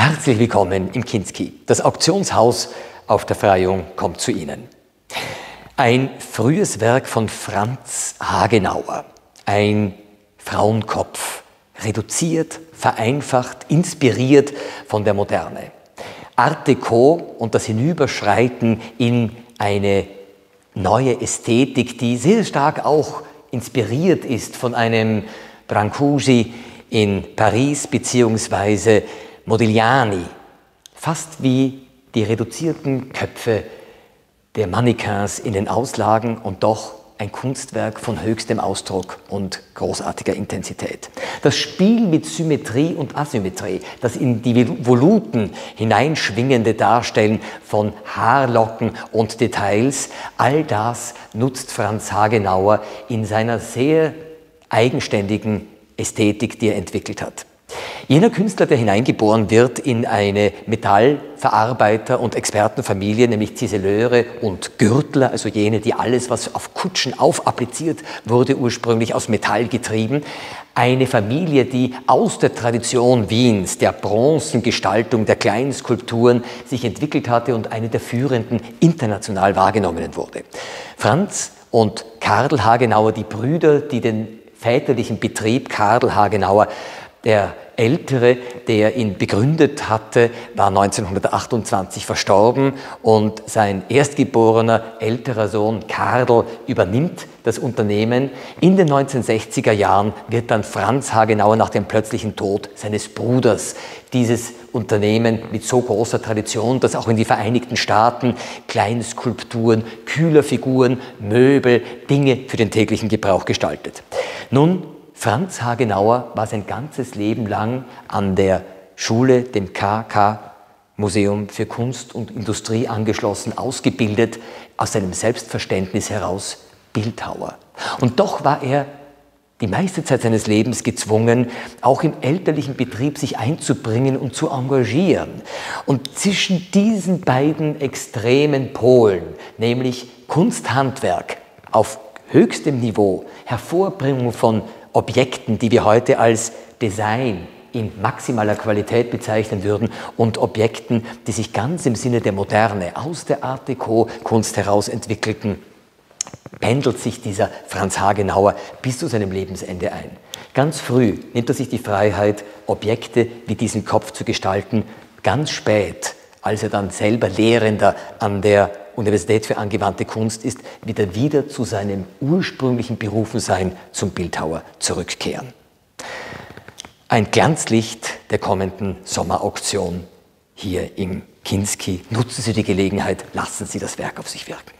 Herzlich willkommen im Kinski. Das Auktionshaus auf der Freiung kommt zu Ihnen. Ein frühes Werk von Franz Hagenauer. Ein Frauenkopf. Reduziert, vereinfacht, inspiriert von der Moderne. Art Deco und das Hinüberschreiten in eine neue Ästhetik, die sehr stark auch inspiriert ist von einem Brancusi in Paris beziehungsweise Modigliani, fast wie die reduzierten Köpfe der Mannequins in den Auslagen und doch ein Kunstwerk von höchstem Ausdruck und großartiger Intensität. Das Spiel mit Symmetrie und Asymmetrie, das in die Voluten hineinschwingende Darstellen von Haarlocken und Details, all das nutzt Franz Hagenauer in seiner sehr eigenständigen Ästhetik, die er entwickelt hat. Jener Künstler, der hineingeboren wird in eine Metallverarbeiter- und Expertenfamilie, nämlich Ziseleure und Gürtler, also jene, die alles, was auf Kutschen aufappliziert wurde, ursprünglich aus Metall getrieben, eine Familie, die aus der Tradition Wiens, der Bronzengestaltung, der kleinen Skulpturen sich entwickelt hatte und eine der führenden international wahrgenommen wurde. Franz und Karl Hagenauer, die Brüder, die den väterlichen Betrieb Karl Hagenauer der Ältere, der ihn begründet hatte, war 1928 verstorben und sein erstgeborener älterer Sohn Karl übernimmt das Unternehmen. In den 1960er Jahren wird dann Franz Hagenauer nach dem plötzlichen Tod seines Bruders dieses Unternehmen mit so großer Tradition, dass auch in die Vereinigten Staaten Kleinskulpturen, Kühlerfiguren, Möbel, Dinge für den täglichen Gebrauch gestaltet. Nun Franz Hagenauer war sein ganzes Leben lang an der Schule, dem KK Museum für Kunst und Industrie angeschlossen, ausgebildet, aus seinem Selbstverständnis heraus Bildhauer. Und doch war er die meiste Zeit seines Lebens gezwungen, auch im elterlichen Betrieb sich einzubringen und zu engagieren. Und zwischen diesen beiden extremen Polen, nämlich Kunsthandwerk auf höchstem Niveau, Hervorbringung von Objekten, die wir heute als Design in maximaler Qualität bezeichnen würden und Objekten, die sich ganz im Sinne der Moderne aus der Art Deco-Kunst heraus entwickelten, pendelt sich dieser Franz Hagenauer bis zu seinem Lebensende ein. Ganz früh nimmt er sich die Freiheit, Objekte wie diesen Kopf zu gestalten. Ganz spät, als er dann selber Lehrender an der Universität für angewandte Kunst ist, wird er wieder zu seinem ursprünglichen Berufensein zum Bildhauer zurückkehren. Ein Glanzlicht der kommenden Sommerauktion hier im Kinski. Nutzen Sie die Gelegenheit, lassen Sie das Werk auf sich wirken.